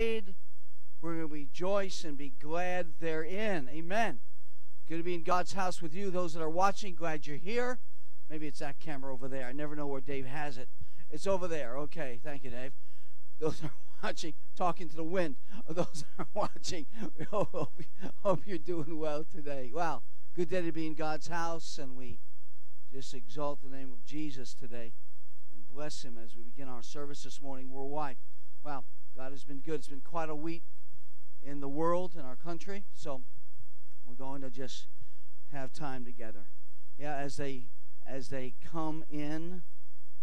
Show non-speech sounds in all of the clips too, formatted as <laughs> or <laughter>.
We're going to rejoice and be glad therein. Amen. Good to be in God's house with you. Those that are watching, glad you're here. Maybe it's that camera over there. I never know where Dave has it. It's over there. Okay. Thank you, Dave. Those are <laughs> watching, talking to the wind. <laughs> Those are watching, <laughs> hope, you're doing well today. Wow. Good day to be in God's house, and we just exalt the name of Jesus today and bless him as we begin our service this morning worldwide. Wow. God has been good. It's been quite a week in the world, in our country. So we're going to just have time together. Yeah, as they as they come in,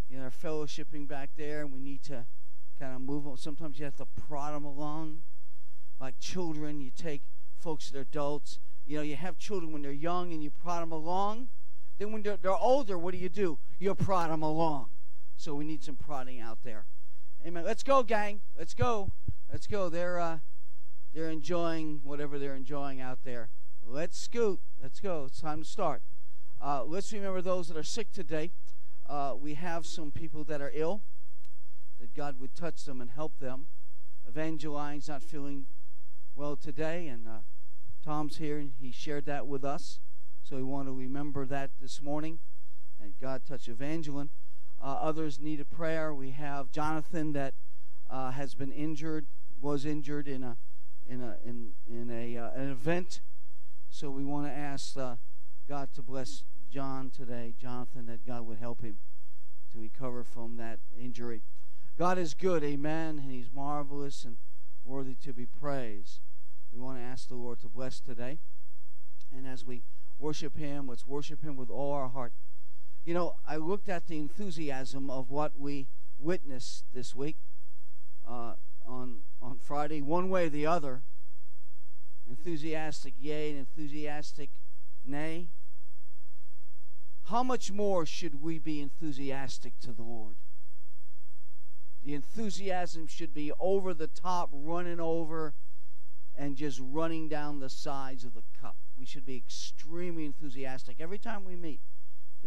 you know, fellowshipping back there, and we need to kind of move them. Sometimes you have to prod them along, like children. You take folks that are adults. You know, you have children when they're young, and you prod them along. Then when they're, they're older, what do you do? You prod them along. So we need some prodding out there. Amen. Let's go, gang. Let's go. Let's go. They're uh, they're enjoying whatever they're enjoying out there. Let's scoot. Let's go. It's time to start. Uh, let's remember those that are sick today. Uh, we have some people that are ill. That God would touch them and help them. Evangeline's not feeling well today, and uh, Tom's here, and he shared that with us. So we want to remember that this morning. And God touch Evangeline. Uh, others need a prayer. We have Jonathan that uh, has been injured, was injured in a in a in in a uh, an event. So we want to ask uh, God to bless John today, Jonathan, that God would help him to recover from that injury. God is good, Amen, and He's marvelous and worthy to be praised. We want to ask the Lord to bless today, and as we worship Him, let's worship Him with all our heart. You know, I looked at the enthusiasm of what we witnessed this week uh, on on Friday, one way or the other. Enthusiastic yay and enthusiastic nay. How much more should we be enthusiastic to the Lord? The enthusiasm should be over the top, running over, and just running down the sides of the cup. We should be extremely enthusiastic every time we meet.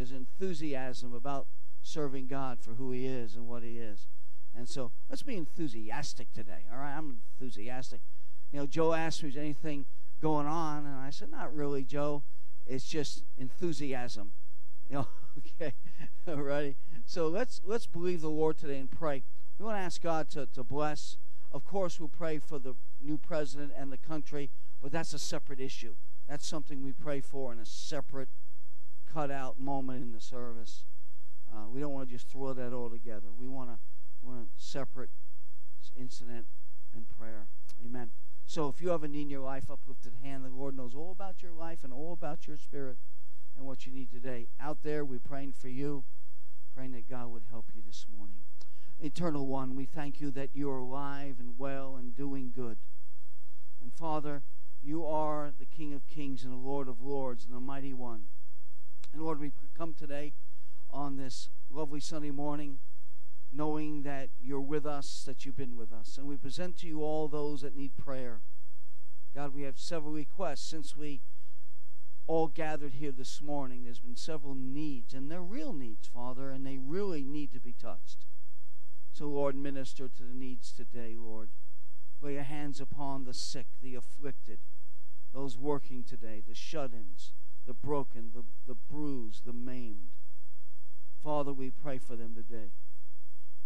There's enthusiasm about serving God for who He is and what He is. And so let's be enthusiastic today. All right, I'm enthusiastic. You know, Joe asked me, is anything going on? And I said, not really, Joe. It's just enthusiasm. You <laughs> know, okay. <laughs> All righty. So let's let's believe the Lord today and pray. We want to ask God to, to bless. Of course, we'll pray for the new president and the country, but that's a separate issue. That's something we pray for in a separate cut out moment in the service. Uh, we don't want to just throw that all together. We want to want a separate incident and prayer. Amen. So if you have a need in your life, uplifted hand, the Lord knows all about your life and all about your spirit and what you need today. Out there, we're praying for you, praying that God would help you this morning. Eternal One, we thank you that you are alive and well and doing good. And Father, you are the King of kings and the Lord of lords and the mighty one. And Lord, we come today on this lovely Sunday morning knowing that you're with us, that you've been with us. And we present to you all those that need prayer. God, we have several requests since we all gathered here this morning. There's been several needs, and they're real needs, Father, and they really need to be touched. So, Lord, minister to the needs today, Lord. Lay your hands upon the sick, the afflicted, those working today, the shut ins the broken, the, the bruised, the maimed. Father, we pray for them today.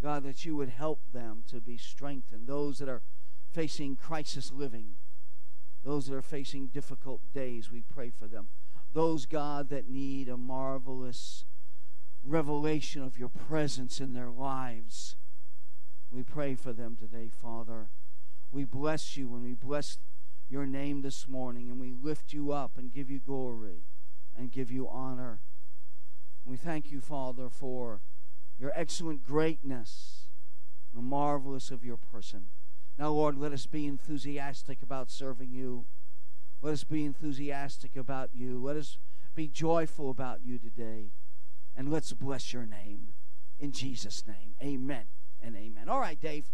God, that you would help them to be strengthened. Those that are facing crisis living, those that are facing difficult days, we pray for them. Those, God, that need a marvelous revelation of your presence in their lives, we pray for them today, Father. We bless you and we bless your name this morning and we lift you up and give you glory and give you honor. We thank you, Father, for your excellent greatness, the marvelous of your person. Now, Lord, let us be enthusiastic about serving you. Let us be enthusiastic about you. Let us be joyful about you today. And let's bless your name. In Jesus' name, amen and amen. All right, Dave.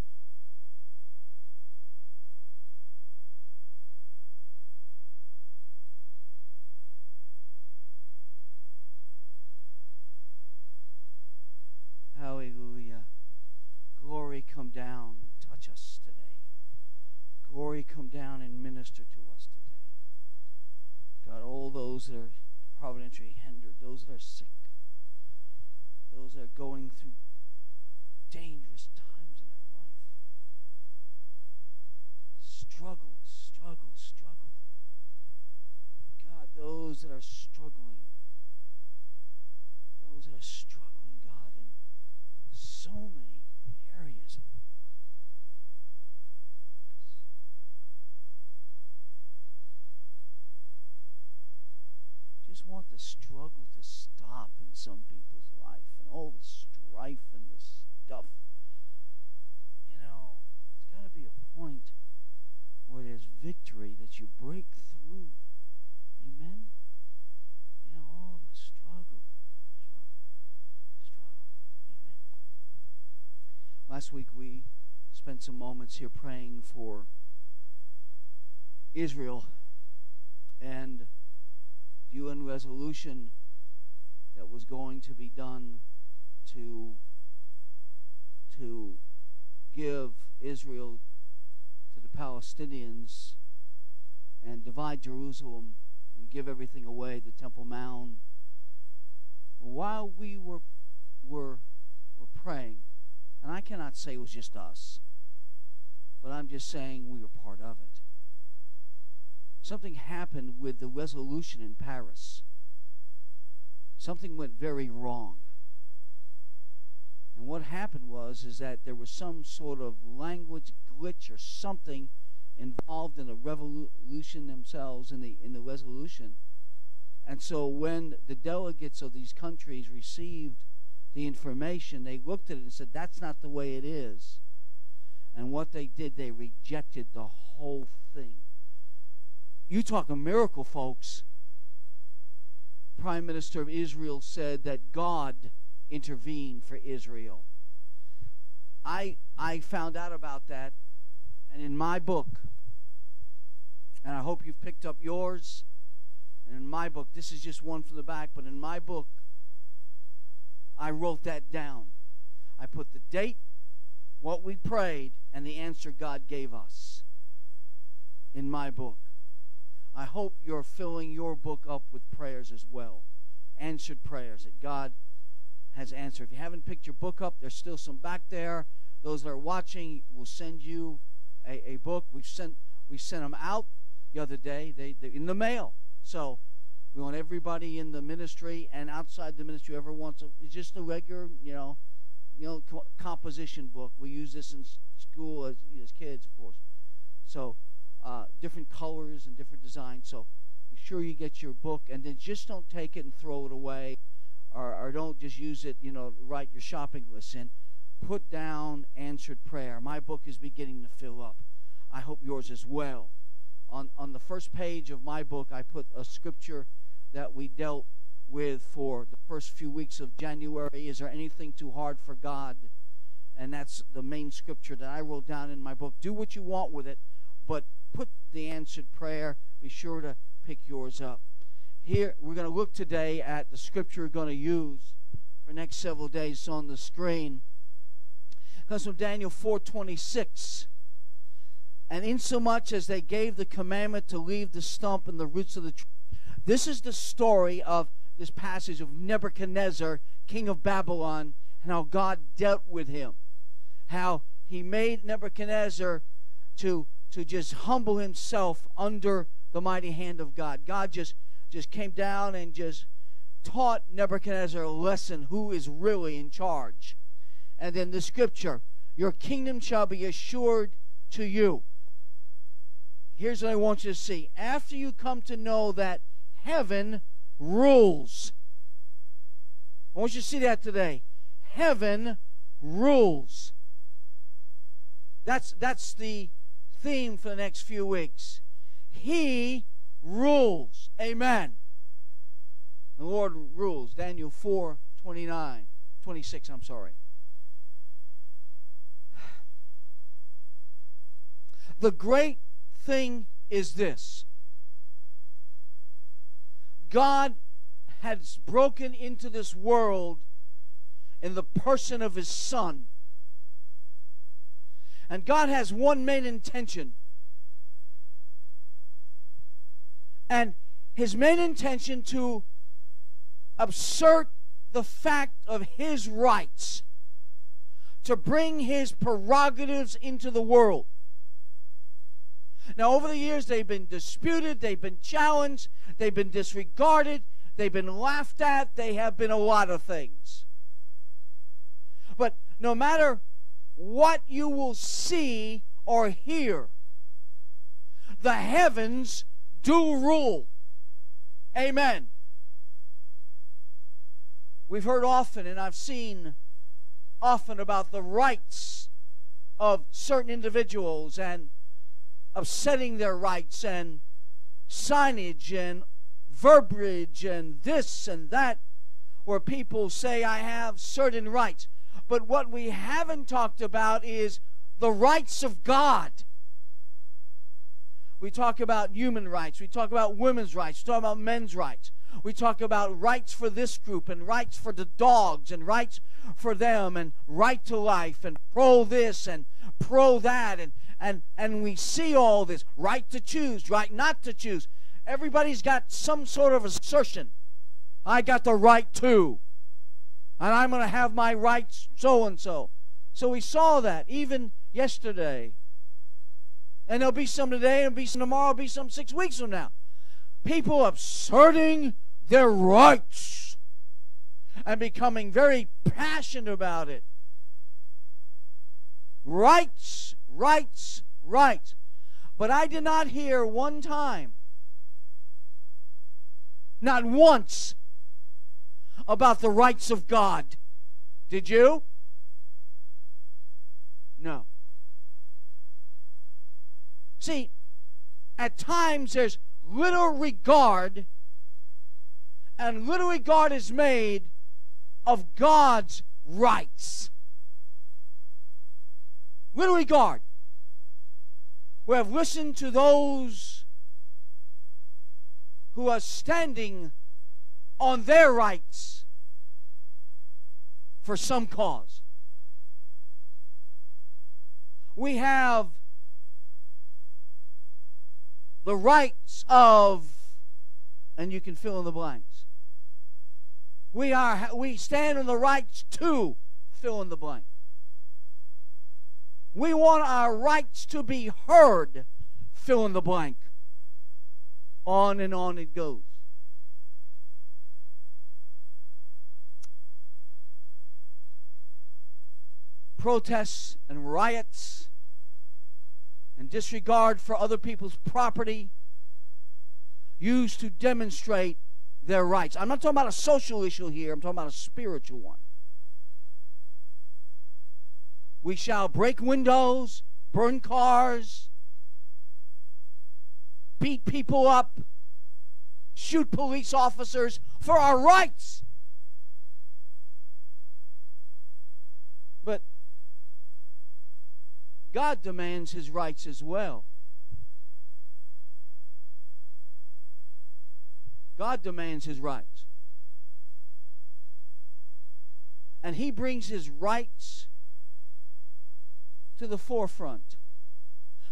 They're sick. Last week we spent some moments here praying for Israel and the UN resolution that was going to be done to to give Israel to the Palestinians and divide Jerusalem and give everything away, the Temple Mount. While we were were were praying, and I cannot say it was just us, but I'm just saying we were part of it something happened with the resolution in Paris. Something went very wrong. And what happened was is that there was some sort of language glitch or something involved in the revolution themselves in the in the resolution. And so when the delegates of these countries received the information, they looked at it and said, That's not the way it is. And what they did, they rejected the whole thing. You talk a miracle, folks. Prime Minister of Israel said that God intervened for Israel. I I found out about that, and in my book, and I hope you've picked up yours. And in my book, this is just one from the back, but in my book, I wrote that down. I put the date, what we prayed, and the answer God gave us in my book. I hope you're filling your book up with prayers as well. Answered prayers that God has answered. If you haven't picked your book up, there's still some back there. Those that are watching will send you a, a book. We've sent we sent them out the other day. They in the mail. So we want everybody in the ministry and outside the ministry whoever wants a, it's just a regular, you know, you know, co- composition book. We use this in school as, as kids, of course. So uh, different colors and different designs. So be sure you get your book, and then just don't take it and throw it away, or, or don't just use it. You know, write your shopping list in. Put down answered prayer. My book is beginning to fill up. I hope yours as well. On on the first page of my book, I put a scripture that we dealt with for the first few weeks of January. Is there anything too hard for God? And that's the main scripture that I wrote down in my book. Do what you want with it, but put the answered prayer. Be sure to pick yours up. Here, we're going to look today at the scripture we're going to use for next several days on the screen. It comes from Daniel 4.26. And insomuch as they gave the commandment to leave the stump and the roots of the tree. This is the story of this passage of Nebuchadnezzar, king of Babylon, and how God dealt with him. How he made Nebuchadnezzar to to just humble himself under the mighty hand of God. God just just came down and just taught Nebuchadnezzar a lesson who is really in charge. And then the scripture, your kingdom shall be assured to you. Here's what I want you to see. After you come to know that heaven rules. I want you to see that today. Heaven rules. That's that's the theme for the next few weeks. He rules. Amen. The Lord rules. Daniel 4 29, 26, I'm sorry. The great thing is this God has broken into this world in the person of his son. And God has one main intention. And his main intention to assert the fact of his rights, to bring his prerogatives into the world. Now, over the years, they've been disputed, they've been challenged, they've been disregarded, they've been laughed at, they have been a lot of things. But no matter what you will see or hear, the heavens do rule. Amen. We've heard often, and I've seen often about the rights of certain individuals and of setting their rights and signage and verbiage and this and that, where people say, I have certain rights. But what we haven't talked about is the rights of God. We talk about human rights. We talk about women's rights. We talk about men's rights. We talk about rights for this group and rights for the dogs and rights for them and right to life and pro this and pro that and and and we see all this right to choose, right not to choose. Everybody's got some sort of assertion. I got the right to. And I'm going to have my rights so and so. So we saw that even yesterday. And there'll be some today, and there'll be some tomorrow, be some six weeks from now. People asserting their rights and becoming very passionate about it. Rights, rights, rights. But I did not hear one time, not once, about the rights of God. Did you? No. See, at times there's little regard, and little regard is made of God's rights. Little regard. We have listened to those who are standing on their rights for some cause. We have the rights of, and you can fill in the blanks. We are we stand on the rights to fill in the blank. We want our rights to be heard, fill in the blank. On and on it goes. Protests and riots and disregard for other people's property used to demonstrate their rights. I'm not talking about a social issue here, I'm talking about a spiritual one. We shall break windows, burn cars, beat people up, shoot police officers for our rights. But God demands his rights as well. God demands his rights. And he brings his rights to the forefront.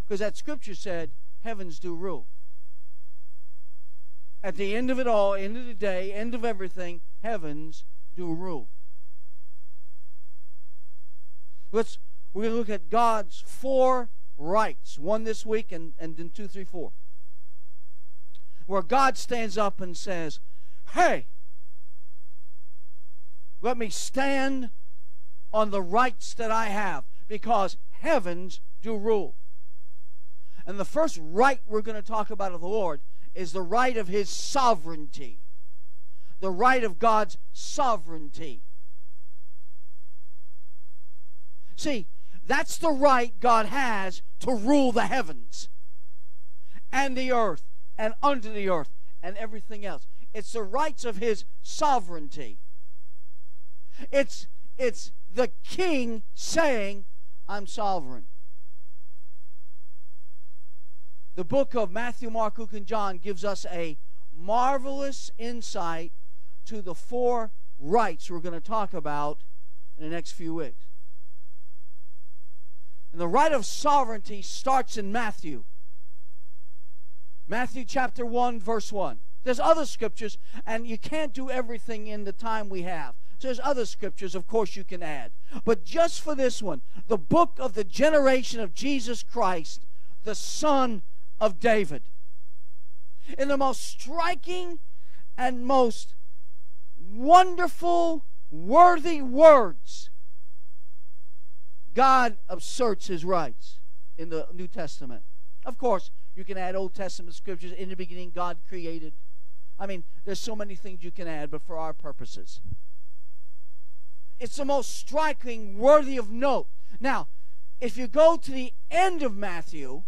Because that scripture said, heavens do rule. At the end of it all, end of the day, end of everything, heavens do rule. Let's we're going to look at God's four rights. One this week and, and then two, three, four. Where God stands up and says, Hey, let me stand on the rights that I have because heavens do rule. And the first right we're going to talk about of the Lord is the right of his sovereignty. The right of God's sovereignty. See, that's the right God has to rule the heavens and the earth and under the earth and everything else. It's the rights of his sovereignty. It's it's the king saying, I'm sovereign. The book of Matthew, Mark, Luke, and John gives us a marvelous insight to the four rights we're going to talk about in the next few weeks. And the right of sovereignty starts in Matthew. Matthew chapter 1, verse 1. There's other scriptures, and you can't do everything in the time we have. So there's other scriptures, of course, you can add. But just for this one, the book of the generation of Jesus Christ, the son of David. In the most striking and most wonderful, worthy words, God asserts his rights in the New Testament. Of course, you can add Old Testament scriptures. In the beginning, God created. I mean, there's so many things you can add, but for our purposes, it's the most striking, worthy of note. Now, if you go to the end of Matthew,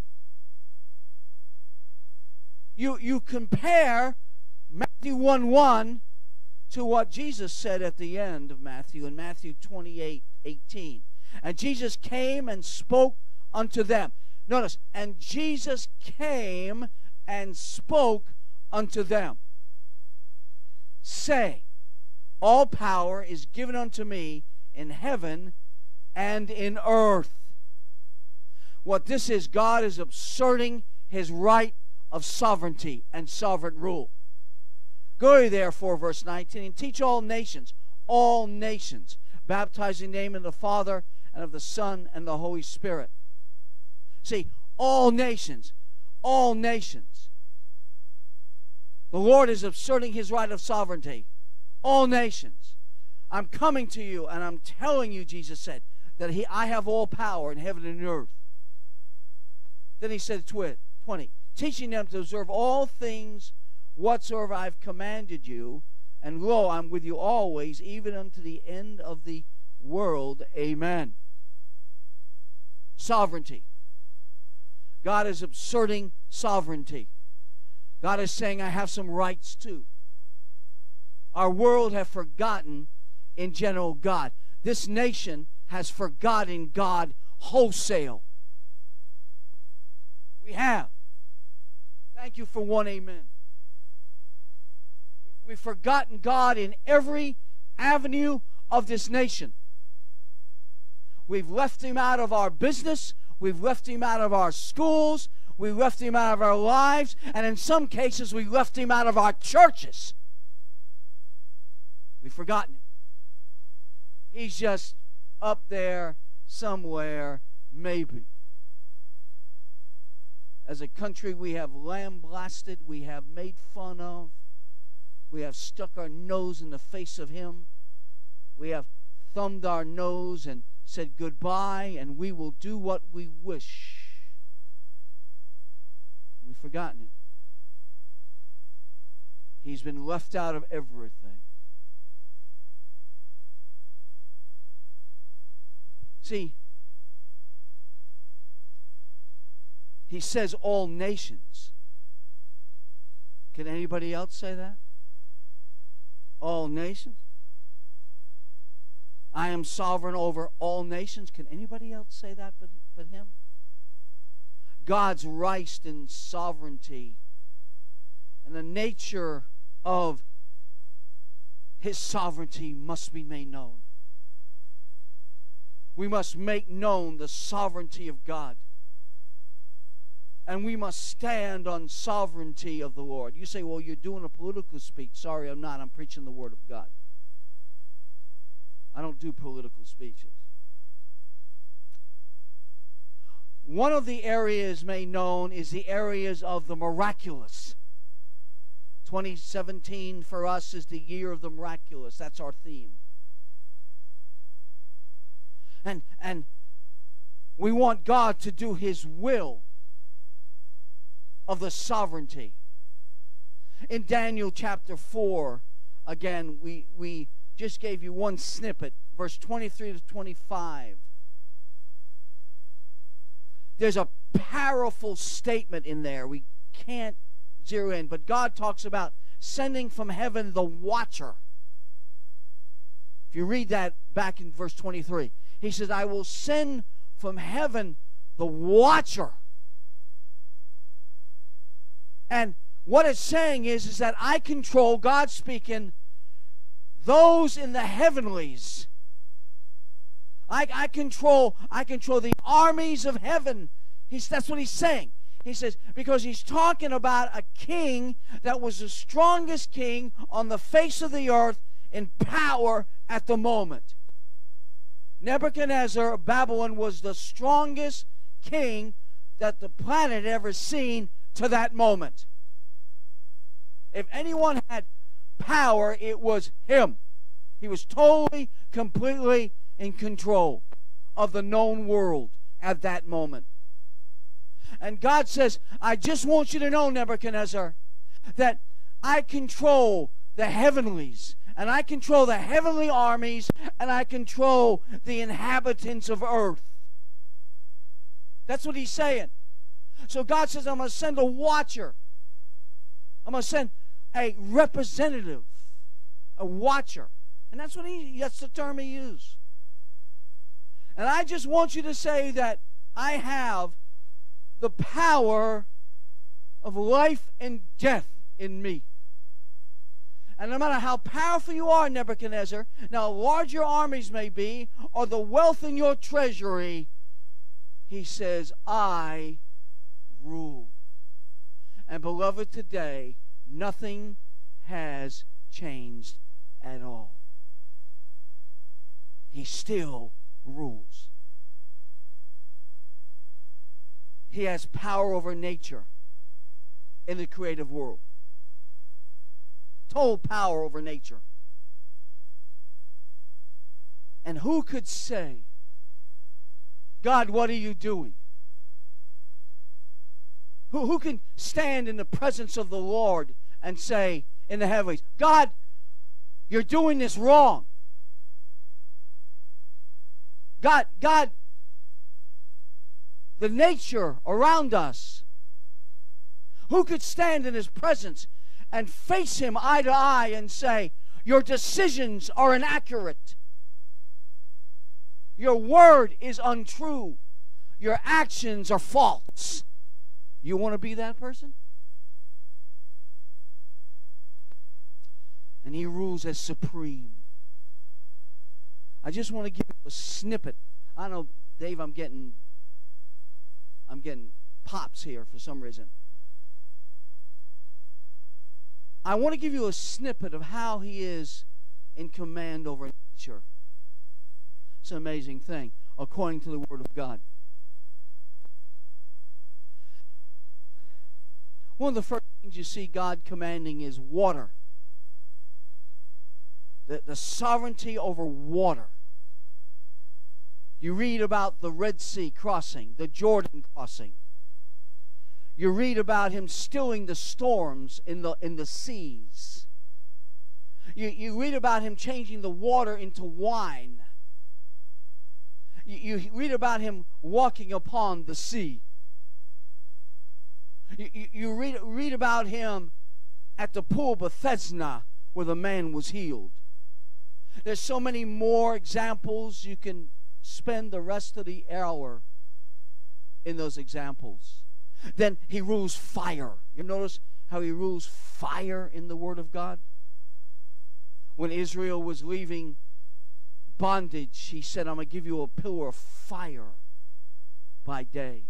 you, you compare Matthew 1 1 to what Jesus said at the end of Matthew in Matthew 28 18. And Jesus came and spoke unto them. Notice, and Jesus came and spoke unto them. Say, All power is given unto me in heaven and in earth. What this is, God is asserting his right of sovereignty and sovereign rule. Go therefore, verse 19, and teach all nations, all nations, baptizing the name of the Father and of the Son and the Holy Spirit. See, all nations, all nations. The Lord is asserting his right of sovereignty. All nations. I'm coming to you and I'm telling you, Jesus said, that he, I have all power in heaven and earth. Then he said, 20, teaching them to observe all things whatsoever I've commanded you. And lo, I'm with you always, even unto the end of the world. Amen. Sovereignty. God is asserting sovereignty. God is saying, I have some rights too. Our world have forgotten in general God. This nation has forgotten God wholesale. We have. Thank you for one amen. We've forgotten God in every avenue of this nation. We've left him out of our business. We've left him out of our schools. We left him out of our lives. And in some cases, we left him out of our churches. We've forgotten him. He's just up there somewhere, maybe. As a country, we have lambasted, we have made fun of, we have stuck our nose in the face of him, we have thumbed our nose and said goodbye, and we will do what we wish. We've forgotten him. He's been left out of everything. See, he says all nations. Can anybody else say that? All nations? I am sovereign over all nations. Can anybody else say that but, but him? God's right in sovereignty and the nature of his sovereignty must be made known. We must make known the sovereignty of God. And we must stand on sovereignty of the Lord. You say, well, you're doing a political speech. Sorry, I'm not. I'm preaching the Word of God. I don't do political speeches. One of the areas made known is the areas of the miraculous. 2017 for us is the year of the miraculous. That's our theme. And and we want God to do his will of the sovereignty. In Daniel chapter 4, again, we we just gave you one snippet, verse 23 to 25. There's a powerful statement in there. We can't zero in, but God talks about sending from heaven the watcher. If you read that back in verse 23, he says, I will send from heaven the watcher. And what it's saying is, is that I control, God speaking, those in the heavenlies. I, I control I control the armies of heaven. He's, that's what he's saying. He says, because he's talking about a king that was the strongest king on the face of the earth in power at the moment. Nebuchadnezzar of Babylon was the strongest king that the planet had ever seen to that moment. If anyone had power, it was him. He was totally, completely in control of the known world at that moment. And God says, I just want you to know, Nebuchadnezzar, that I control the heavenlies, and I control the heavenly armies, and I control the inhabitants of earth. That's what he's saying. So God says, I'm going to send a watcher. I'm going to send a representative, a watcher. And that's what he that's the term he used. And I just want you to say that I have the power of life and death in me. And no matter how powerful you are, Nebuchadnezzar, now large your armies may be, or the wealth in your treasury, he says, I rule. And beloved, today, nothing has changed at all. He still rules. He has power over nature in the creative world. Total power over nature. And who could say, God, what are you doing? Who, who can stand in the presence of the Lord and say in the heavens, God, you're doing this wrong? God, God, the nature around us. Who could stand in his presence and face him eye to eye and say, Your decisions are inaccurate. Your word is untrue. Your actions are false. You want to be that person? And he rules as supreme. I just want to give you a snippet. I know, Dave, I'm getting I'm getting pops here for some reason. I want to give you a snippet of how he is in command over nature. It's an amazing thing, according to the Word of God. One of the first things you see God commanding is water. The, the sovereignty over water. You read about the Red Sea crossing, the Jordan crossing. You read about him stilling the storms in the, in the seas. You, you read about him changing the water into wine. You, you read about him walking upon the sea. You, you, you read, read about him at the pool Bethesda where the man was healed. There's so many more examples. You can spend the rest of the hour in those examples. Then he rules fire. You notice how he rules fire in the Word of God? When Israel was leaving bondage, he said, I'm going to give you a pillar of fire by day.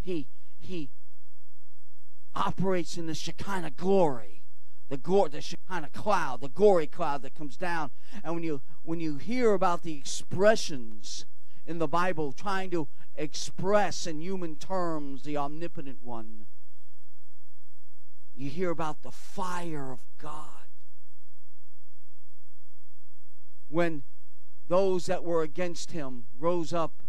He, he operates in the Shekinah glory the gore, the Shekinah cloud, the gory cloud that comes down. And when you when you hear about the expressions in the Bible trying to express in human terms the omnipotent one, you hear about the fire of God. When those that were against him rose up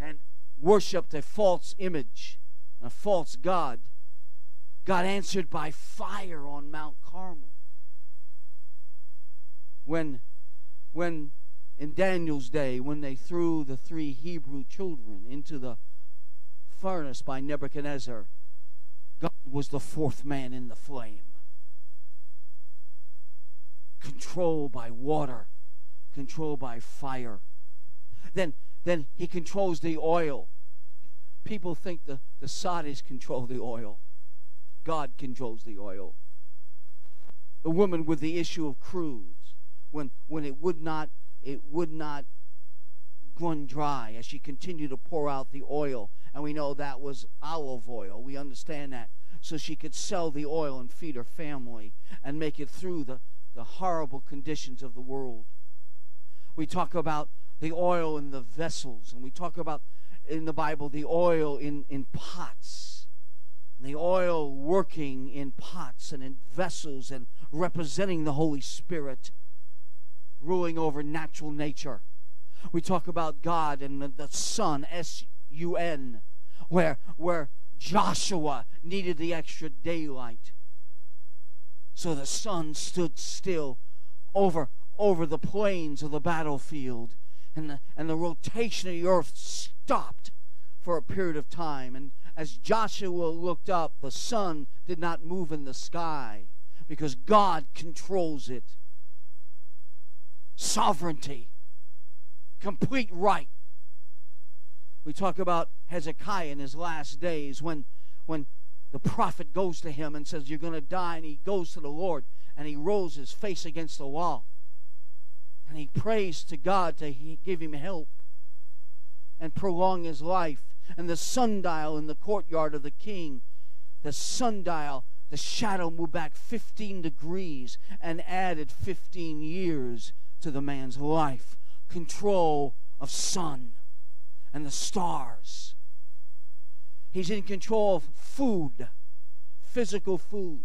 and worshiped a false image, a false God God answered by fire on Mount Carmel. When, when in Daniel's day, when they threw the three Hebrew children into the furnace by Nebuchadnezzar, God was the fourth man in the flame. Controlled by water, controlled by fire. Then, then he controls the oil. People think the, the Saudis control the oil. God controls the oil. The woman with the issue of cruse, when when it would not it would not run dry as she continued to pour out the oil And we know that was olive oil. We understand that. So she could sell the oil and feed her family and make it through the, the horrible conditions of the world. We talk about the oil in the vessels, and we talk about in the Bible the oil in, in pots. The oil working in pots and in vessels and representing the Holy Spirit ruling over natural nature. We talk about God and the, Sun, S U N, where, where Joshua needed the extra daylight. So the sun stood still over, over the plains of the battlefield, and the, and the rotation of the earth stopped for a period of time. And as Joshua looked up, the sun did not move in the sky because God controls it. Sovereignty, complete right. We talk about Hezekiah in his last days when, when the prophet goes to him and says, You're going to die. And he goes to the Lord and he rolls his face against the wall. And he prays to God to give him help and prolong his life. And the sundial in the courtyard of the king, the sundial, the shadow moved back 15 degrees and added 15 years to the man's life. Control of sun and the stars. He's in control of food, physical food.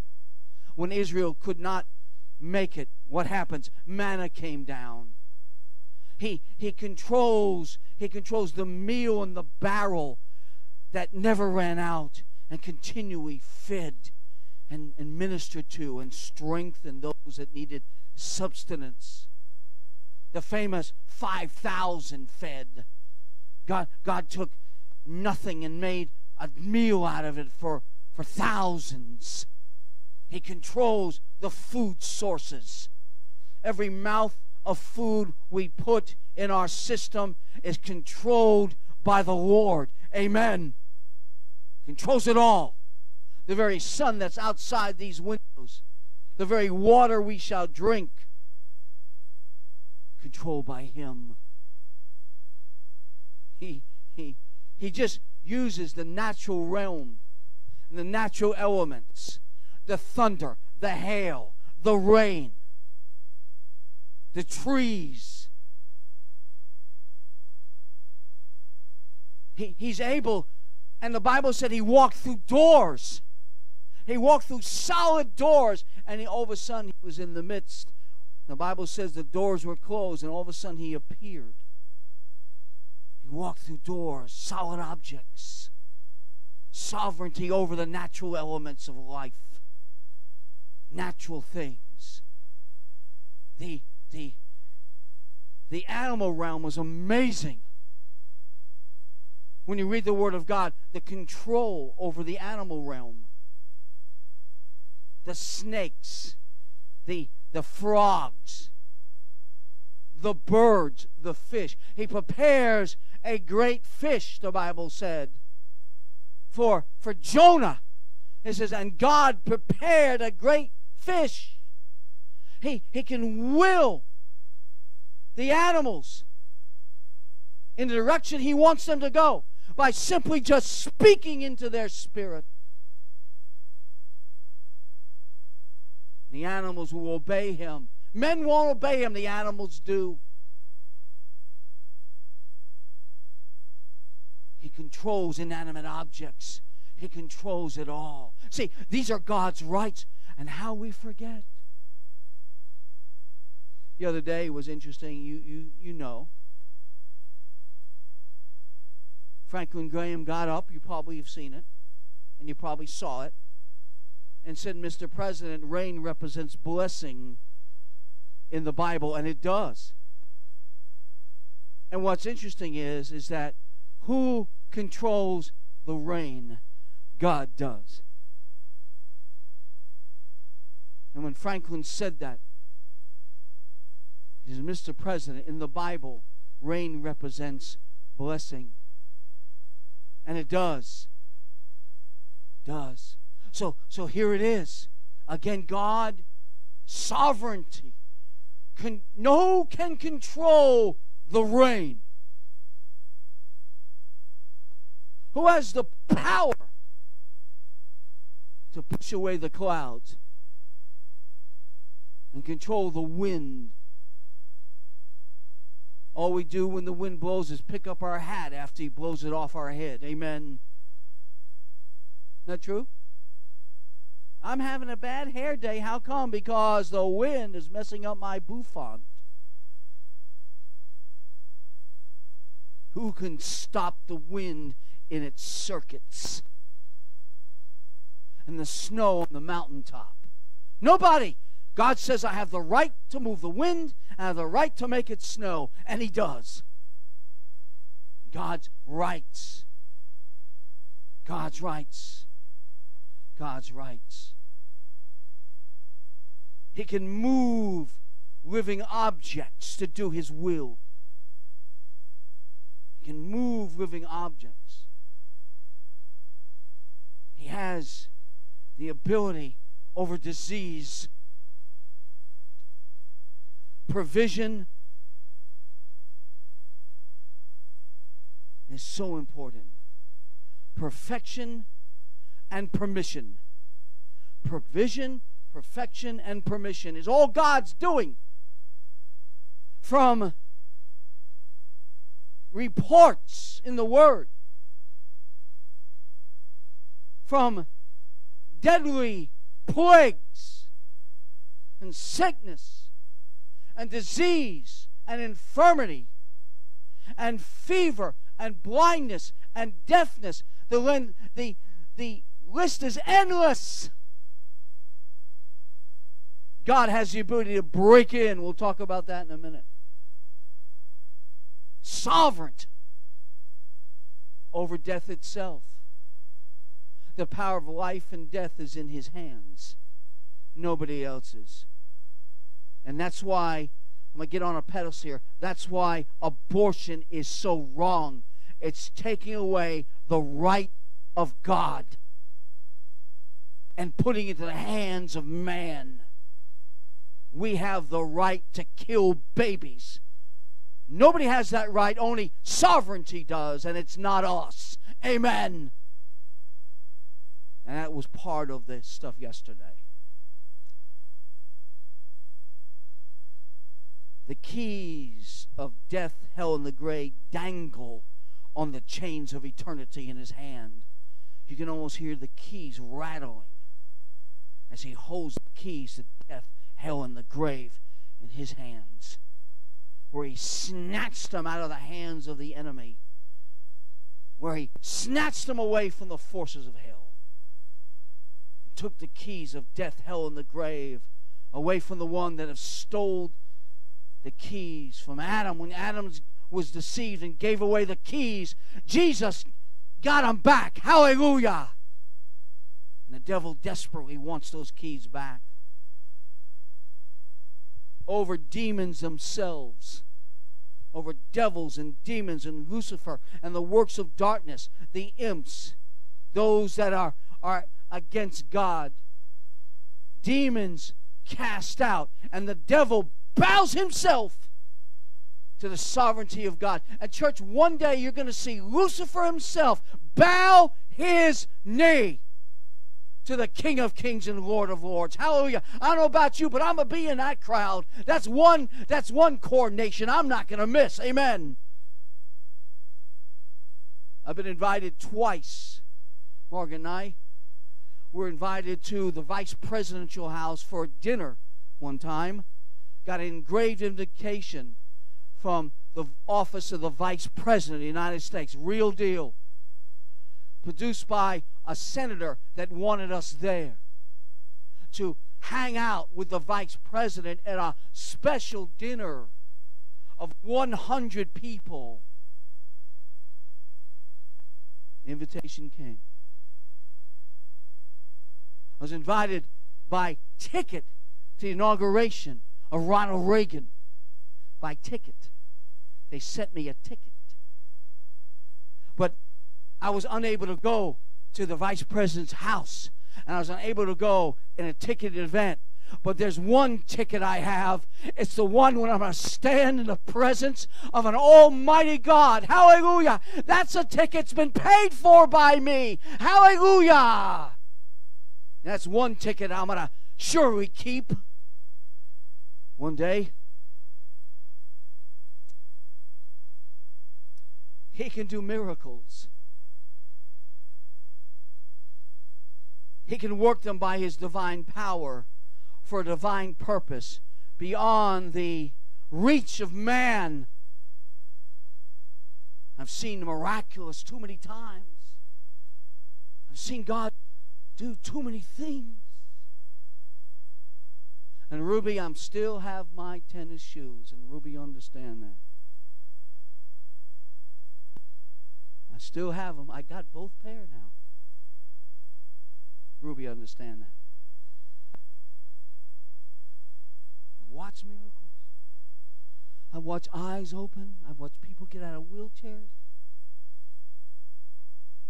When Israel could not make it, what happens? Manna came down. He, he controls he controls the meal in the barrel that never ran out and continually fed and, and ministered to and strengthened those that needed substance. The famous 5,000 fed. God, God took nothing and made a meal out of it for, for thousands. He controls the food sources. Every mouth of food we put in our system is controlled by the Lord. Amen. Controls it all. The very sun that's outside these windows, the very water we shall drink, controlled by Him. He, he, he just uses the natural realm and the natural elements the thunder, the hail, the rain, the trees. He, he's able, and the Bible said he walked through doors. He walked through solid doors, and he, all of a sudden he was in the midst. The Bible says the doors were closed, and all of a sudden he appeared. He walked through doors, solid objects, sovereignty over the natural elements of life natural things. The, the, the animal realm was amazing. When you read the Word of God, the control over the animal realm, the snakes, the, the frogs, the birds, the fish. He prepares a great fish, the Bible said, for, for Jonah. It says, and God prepared a great fish. He, he can will the animals in the direction he wants them to go by simply just speaking into their spirit. The animals will obey him. Men won't obey him, the animals do. He controls inanimate objects. He controls it all. See, these are God's rights and how we forget. The other day was interesting. You, you, you know. Franklin Graham got up. You probably have seen it. And you probably saw it. And said, Mr. President, rain represents blessing in the Bible. And it does. And what's interesting is, is that who controls the rain? God does. And when Franklin said that, he said, Mr. President, in the Bible, rain represents blessing. And it does. Does. So so here it is. Again, God, sovereignty. Can, no can control the rain. who has the power to push away the clouds and control the wind. All we do when the wind blows is pick up our hat after he blows it off our head. Amen. Not that true? I'm having a bad hair day. How come? Because the wind is messing up my bouffant. Who can stop the wind in its circuits? And the snow on the mountaintop? Nobody. God says, I have the right to move the wind, and I have the right to make it snow. And He does. God's rights. God's rights. God's rights. He can move living objects to do His will. He can move living objects. He has the ability over disease, provision is so important. Perfection and permission. Provision, perfection, and permission is all God's doing. From reports in the Word, from deadly plagues and sickness and disease and infirmity and fever and blindness and deafness. The, the, the list is endless. God has the ability to break in. We'll talk about that in a minute. Sovereign over death itself. The power of life and death is in his hands, nobody else's. And that's why, I'm going to get on a pedestal here, that's why abortion is so wrong. It's taking away the right of God and putting it into the hands of man. We have the right to kill babies. Nobody has that right, only sovereignty does, and it's not us. Amen. And that was part of this stuff yesterday. The keys of death, hell, and the grave dangle on the chains of eternity in his hand. You can almost hear the keys rattling as he holds the keys to death, hell, and the grave in his hands, where he snatched them out of the hands of the enemy, where he snatched them away from the forces of hell took the keys of death, hell, and the grave away from the one that have stole the keys from Adam when Adam was deceived and gave away the keys. Jesus got them back. Hallelujah. And the devil desperately wants those keys back. Over demons themselves, over devils and demons and Lucifer and the works of darkness, the imps, those that are, are against God. Demons cast out, and the devil bows himself to the sovereignty of God. And, church, one day you're going to see Lucifer himself bow his knee to the King of Kings and Lord of Lords. Hallelujah. I don't know about you, but I'm to be in that crowd. That's one, that's one coronation I'm not to miss. Amen. I've been invited twice, Morgan and I, were invited to the vice presidential house for dinner one time. Got an engraved invitation from the office of the vice president of the United States. Real deal. Produced by a senator that wanted us there to hang out with the vice president at a special dinner of 100 people. invitation came. I was invited by ticket to the inauguration of Ronald Reagan. By ticket. They sent me a ticket. But I was unable to go to the vice president's house, and I was unable to go in a ticketed event. But there's one ticket I have. It's the one when I'm going to stand in the presence of an almighty God. Hallelujah. That's a ticket that's been paid for by me. Hallelujah. That's one ticket I'm going to surely keep one day. He can do miracles. He can work them by His divine power for a divine purpose beyond the reach of man. I've seen the miraculous too many times. I've seen God do too many things. And Ruby, I'm still have my tennis shoes, and Ruby understand that. I still have them. I got both pair now. Ruby, understand that. I watch miracles. I watch eyes open. I watch people get out of wheelchairs.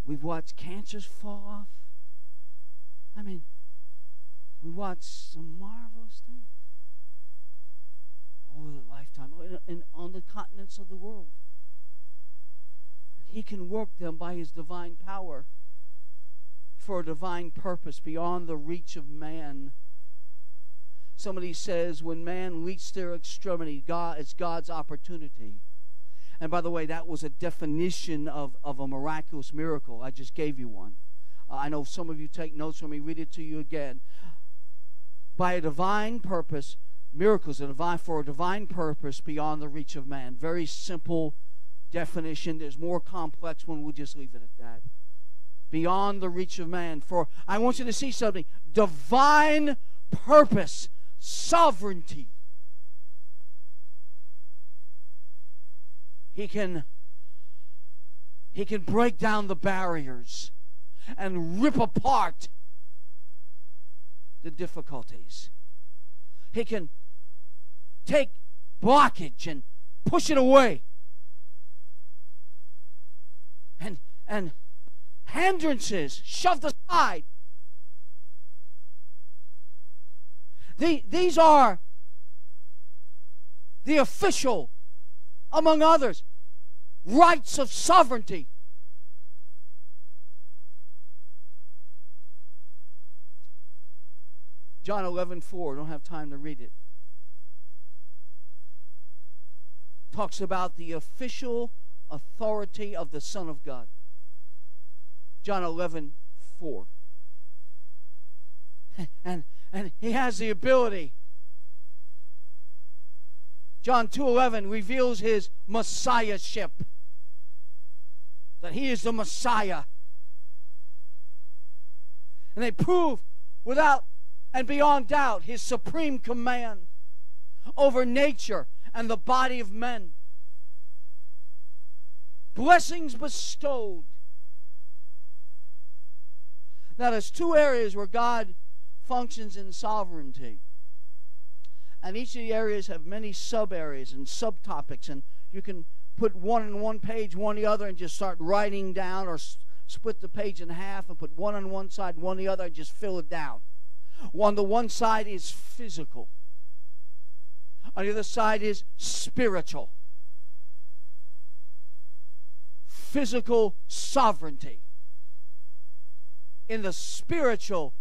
We've watched cancers fall off. I mean, we watch some marvelous things over the lifetime uh, and on the continents of the world. He can work them by His divine power for a divine purpose beyond the reach of man. Somebody says when man reaches their extremity, God it's God's opportunity. And by the way, that was a definition of, of a miraculous miracle. I just gave you one. Uh, I know some of you take notes from me. Read it to you again. By a divine purpose, miracles are divine for a divine purpose beyond the reach of man. Very simple definition. There's more complex one. We'll just leave it at that. Beyond the reach of man. For I want you to see something divine purpose, sovereignty. He can he can break down the barriers and rip apart the difficulties. He can take blockage and push it away. and, and hindrances shoved aside. The, these are the official, among others, rights of sovereignty. John 11, 4, don't have time to read it. Talks about the official authority of the Son of God. John 11, 4. And, and he has the ability. John 2:11 reveals his messiahship. That he is the Messiah. And they prove without and beyond doubt his supreme command over nature and the body of men blessings bestowed. Now, there's two areas where God functions in sovereignty. And each of the areas have many sub areas and subtopics. And you can put one in one page, one the other, and just start writing down, or split the page in half and put one on one side, one the other, and just fill it down. On the one side is physical, on the other side is spiritual physical sovereignty in the spiritual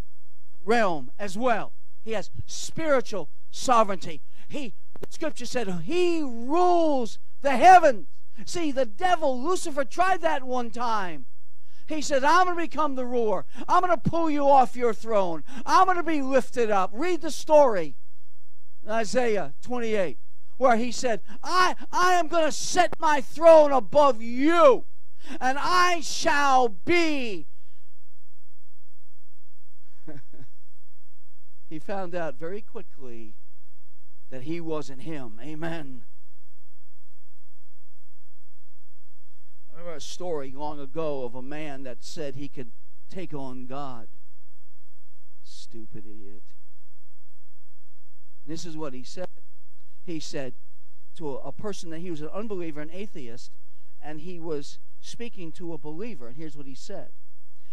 realm as well. He has spiritual sovereignty. He, the scripture said, he rules the heavens. See, the devil, Lucifer, tried that one time. He said, I'm going to become the ruler. I'm going to pull you off your throne. I'm going to be lifted up. Read the story. Isaiah 28, where he said, I, I am going to set my throne above you and I shall be. He found out very quickly that he wasn't him. Amen. I remember a story long ago of a man that said he could take on God. Stupid idiot. This is what he said. He said to a, person that he was an unbeliever, an atheist, and he was speaking to a believer. And here's what he said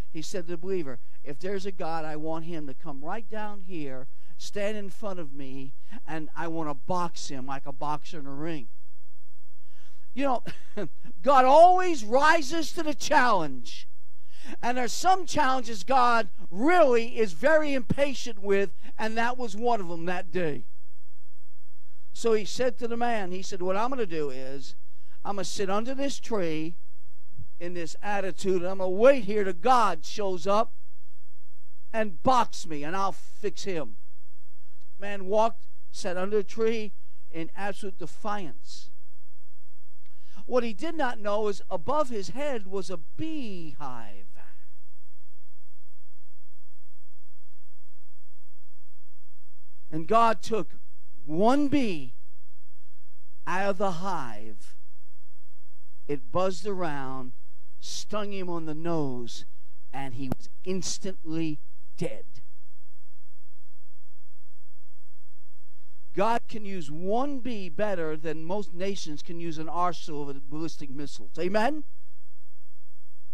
He said to the believer, If there's a God, I want him to come right down here, stand in front of me and I want to box him like a boxer in a ring. You know, <laughs> God always rises to the challenge. And there's some challenges God really is very impatient with, and that was one of them that day. So he said to the man, he said, What I'm going to do is, I'm going to sit under this tree in this attitude, and I'm going to wait here till God shows up and box me, and I'll fix him. Man walked, sat under a tree in absolute defiance. What he did not know is above his head was a beehive. And God took one bee out of the hive. It buzzed around, stung him on the nose, and he was instantly dead. God can use one bee better than most nations can use an arsenal of ballistic missiles. Amen?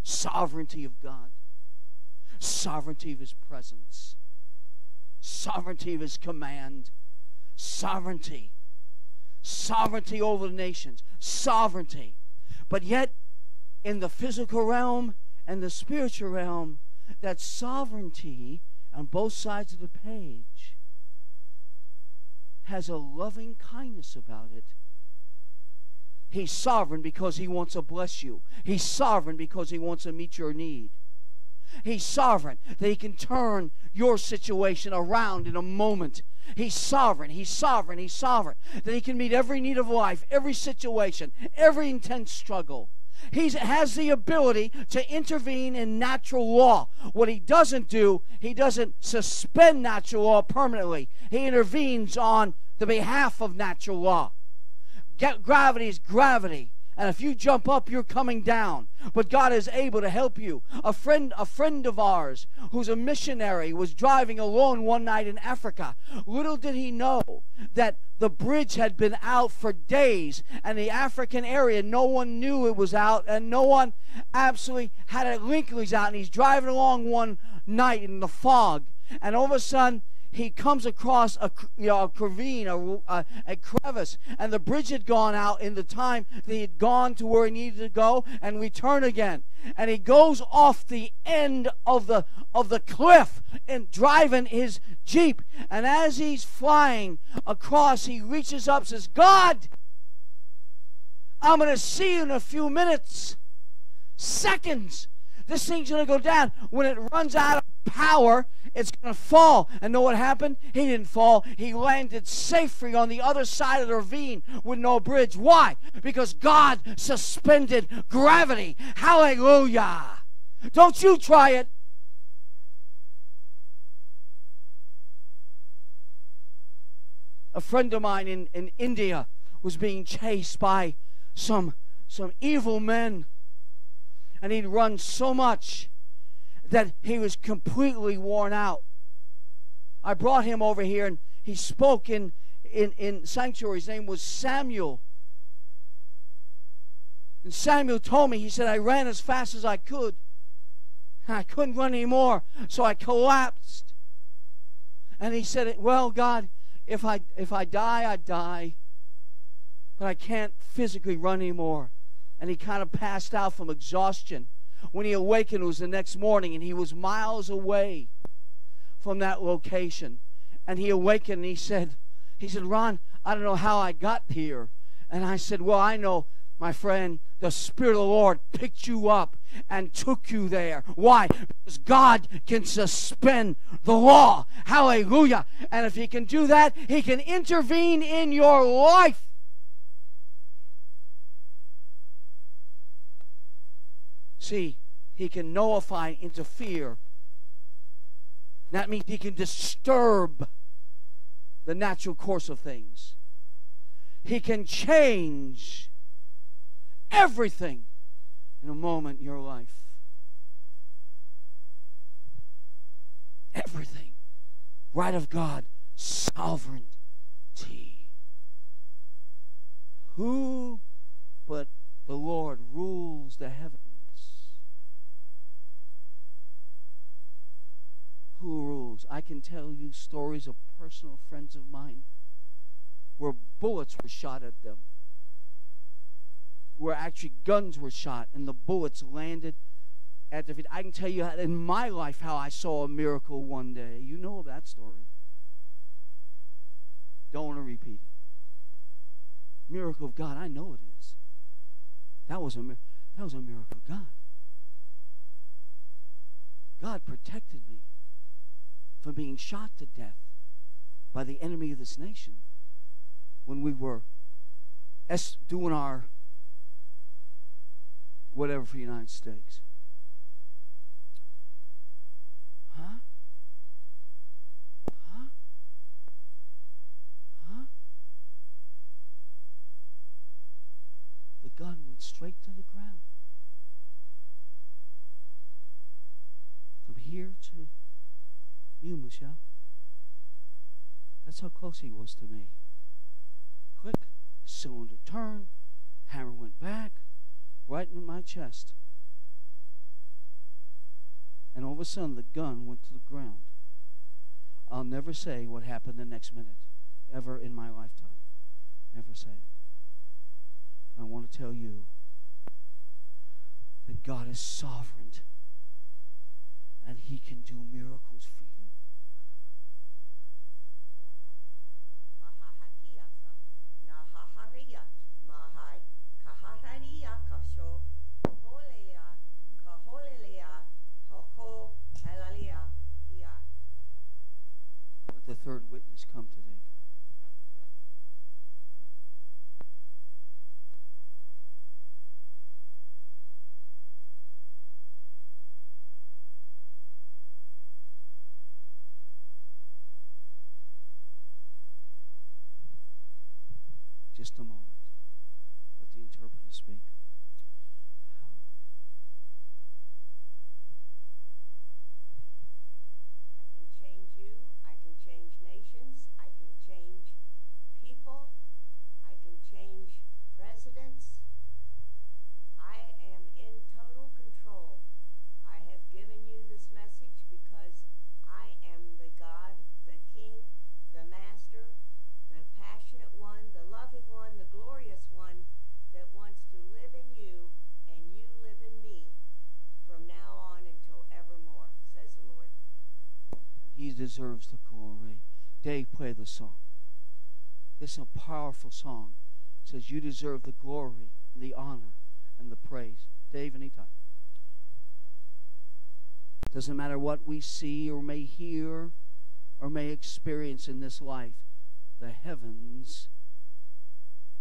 Sovereignty of God, sovereignty of His presence, sovereignty of His command, sovereignty, sovereignty over the nations, sovereignty. But yet, in the physical realm and the spiritual realm, that sovereignty on both sides of the page has a loving kindness about it. He's sovereign because he wants to bless you. He's sovereign because he wants to meet your need. He's sovereign that he can turn your situation around in a moment. He's sovereign. He's sovereign. He's sovereign. That he can meet every need of life, every situation, every intense struggle. He has the ability to intervene in natural law. What he doesn't do, he doesn't suspend natural law permanently. He intervenes on the behalf of natural law. Gravity is gravity. And if you jump up, you're coming down. But God is able to help you. A friend, a friend of ours who's a missionary was driving alone one night in Africa. Little did he know that the bridge had been out for days and the African area, no one knew it was out and no one absolutely had it linked out. And he's driving along one night in the fog. And all of a sudden, he comes across a, you know, a ravine, a, a, a, crevice, and the bridge had gone out in the time that he had gone to where he needed to go and return again. And he goes off the end of the of the cliff and driving his jeep. And as he's flying across, he reaches up, says, "God, I'm going to see you in a few minutes, seconds." This thing's going to go down. When it runs out power, it's going to fall. And know what happened? He didn't fall. He landed safely on the other side of the ravine with no bridge. Why? Because God suspended gravity. Hallelujah. Don't you try it. A friend of mine in, in India was being chased by some, some evil men and he'd run so much that he was completely worn out. I brought him over here and he spoke in, in, in sanctuary. His name was Samuel. And Samuel told me, he said, I ran as fast as I could. I couldn't run anymore, so I collapsed. And he said, Well, God, if I if I die, I die. But I can't physically run anymore and he kind of passed out from exhaustion. When he awakened, it was the next morning, and he was miles away from that location. And he awakened and he said, he said, Ron, I don't know how I got here. And I said, Well, I know, my friend, the Spirit of the Lord picked you up and took you there. Why? Because God can suspend the law. Hallelujah. And if He can do that, He can intervene in your life. See, he can nullify interfere. That means he can disturb the natural course of things. He can change everything in a moment in your life. Everything. Right of God. Sovereignty. Who but the Lord rules the heavens? Rules. I can tell you stories of personal friends of mine where bullets were shot at them, where actually guns were shot and the bullets landed at their feet. I can tell you in my life how I saw a miracle one day. You know that story. Don't want to repeat it. Miracle of God, I know it is. That was a that was a miracle of God. God protected me from being shot to death by the enemy of this nation when we were doing our whatever for the United States. Huh? Huh? Huh? The gun went straight to the ground. From here to you, Michelle. That's how close he was to me. Quick, cylinder turned, hammer went back, right in my chest. And all of a sudden, the gun went to the ground. I'll never say what happened the next minute, ever in my lifetime. Never say it. But I want to tell you that God is sovereign and He can do miracles for you. The third witness come today. Just a moment. Let the interpreter speak. I can change you. I can change nations. I can change people. I can change presidents. I am in total control. I have given you this message because I am the God, the King, the Master, the passionate one, the loving one, the glorious one that wants to live in you and you live in me from now on until evermore, says the Lord. He deserves the glory. Dave, play the song. It's a powerful song. It says, You deserve the glory, the honor, and the praise. Dave, anytime. Doesn't matter what we see or may hear or may experience in this life, the heavens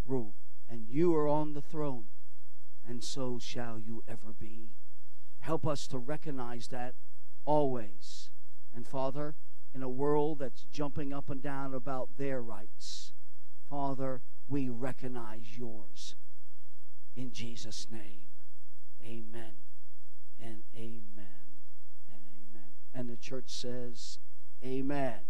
rule. And you are on the throne, and so shall you ever be. Help us to recognize that always. And Father, in a world that's jumping up and down about their rights, Father, we recognize yours. In Jesus' name, amen and amen and amen. And the church says, Amen.